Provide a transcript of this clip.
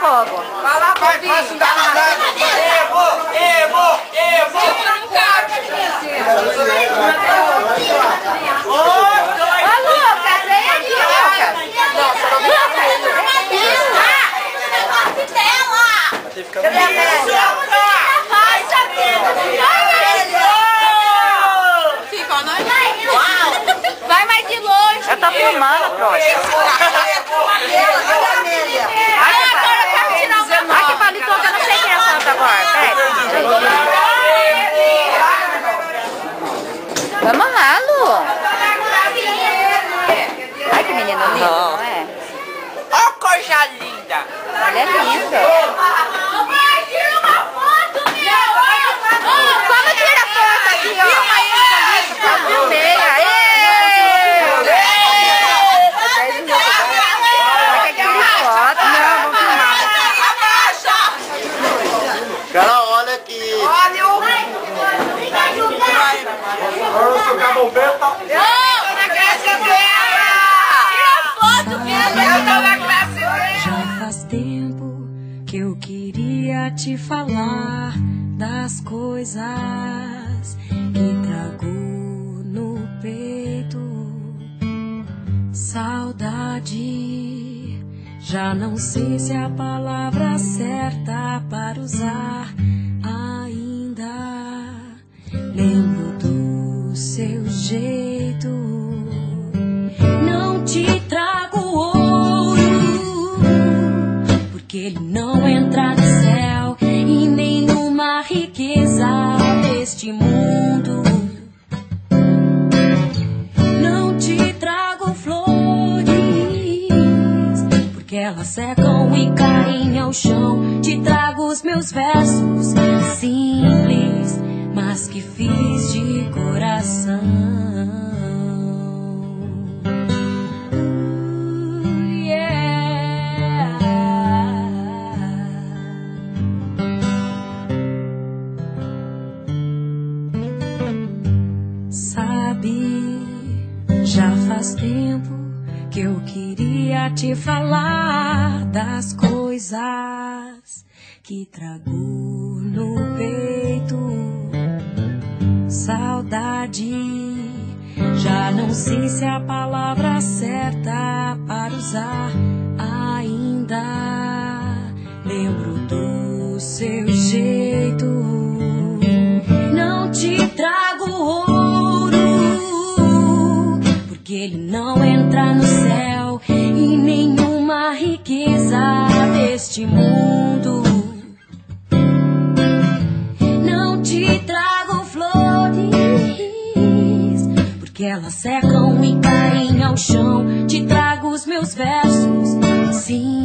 Vai lá, vai, faça vai, vai, Evo, evo, evo. Vai, Vai mais de longe. Tá filmando, Próximo. Não é? Ó, coisa linda. Ele é lindo. Vamos tirar foto aqui, ó. Eu filmei, aê! Vai que tire foto. Não, vamos filmar. Cara, olha aqui. Olha o... Agora o seu cabo tá tempo que eu queria te falar das coisas que trago no peito. Saudade, já não sei se é a palavra certa para usar ele não entra no céu e nenhuma riqueza deste mundo. Não te trago flores, porque elas secam e caem ao chão. Te trago os meus versos simples, mas que fiz de coração. Já faz tempo que eu queria te falar das coisas que trago no peito. Saudade, já não sei se é a palavra certa para usar ele não entra no céu e nenhuma riqueza deste mundo. Não te trago flores, porque elas secam e caem ao chão. Te trago os meus versos simples,